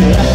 Yeah.